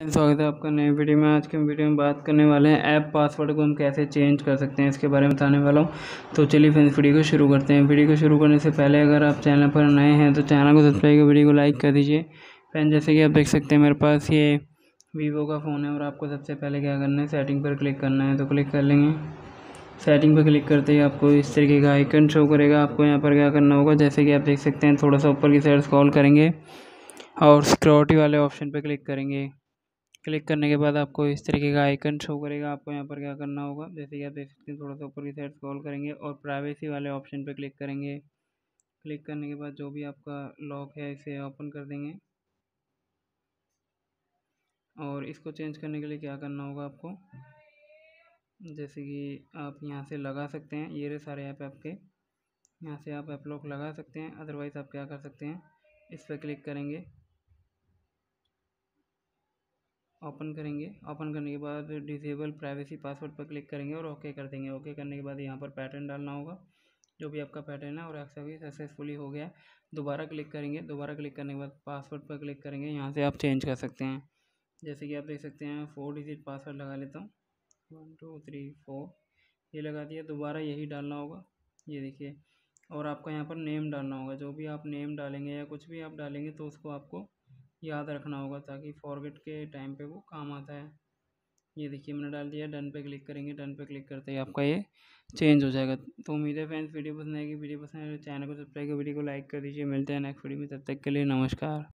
स्वागत है आपका नए वीडियो में। आज के वीडियो में बात करने वाले हैं ऐप पासवर्ड को हम कैसे चेंज कर सकते हैं इसके बारे में बताने वाला हूँ। तो चलिए फ्रेंड्स वीडियो को शुरू करते हैं। वीडियो को शुरू करने से पहले अगर आप चैनल पर नए हैं तो चैनल को सब्सक्राइब कर वीडियो को लाइक कर दीजिए। फ्रेंड जैसे कि आप देख सकते हैं, मेरे पास ये वीवो का फ़ोन है और आपको सबसे पहले क्या करना है सेटिंग पर क्लिक करना है। तो क्लिक कर लेंगे। सेटिंग पर क्लिक करते ही आपको इस तरीके का आइकन शो करेगा। आपको यहाँ पर क्या करना होगा, जैसे कि आप देख सकते हैं, थोड़ा सा ऊपर की साइड स्क्रॉल करेंगे और सिक्योरिटी वाले ऑप्शन पर क्लिक करेंगे। क्लिक करने के बाद आपको इस तरीके का आइकन शो करेगा। आपको यहाँ पर क्या करना होगा? जैसे कि आप देख सकते हैं, थोड़ा सा ऊपर की साइड स्क्रॉल करेंगे और प्राइवेसी वाले ऑप्शन पर क्लिक करेंगे। क्लिक करने के बाद जो भी आपका लॉक है, इसे ओपन कर देंगे। और इसको चेंज करने के लिए क्या करना होगा आपको? जैसे कि आप यहाँ से लगा सकते हैं। ये रहे सारे ऐप आपके। यहाँ से आप ऐप लॉक लगा सकते हैं। अदरवाइज़ आप क्या कर सकते हैं? इस पर क्लिक करेंगे। ओपन करेंगे। ओपन करने के बाद डिसेबल प्राइवेसी पासवर्ड पर क्लिक करेंगे और ओके कर देंगे। ओके करने के बाद यहाँ पर पैटर्न डालना होगा, जो भी आपका पैटर्न है और भी सक्सेसफुली हो गया। दोबारा क्लिक करेंगे। दोबारा क्लिक करने के बाद पासवर्ड पर क्लिक करेंगे। यहाँ से आप चेंज कर सकते हैं। जैसे कि आप देख सकते हैं फोर डिजिट पासवर्ड लगा लेता हूँ। वन टू थ्री फोर ये लगा दिया। दोबारा यही डालना होगा। ये देखिए। और आपका यहाँ पर नेम डालना होगा। जो भी आप नेम डालेंगे या कुछ भी आप डालेंगे तो उसको आपको याद रखना होगा ताकि फॉरगेट के टाइम पे वो काम आता है। ये देखिए, मैंने डाल दिया डन पे क्लिक करेंगे डन पे क्लिक करते ही आपका ये चेंज हो जाएगा। तो उम्मीद है फ्रेंड्स वीडियो पसंद आएगी वीडियो पसंद आएगी चैनल को सब्सक्राइब कर वीडियो को लाइक कर दीजिए। मिलते हैं नेक्स्ट वीडियो में, तब तक के लिए नमस्कार।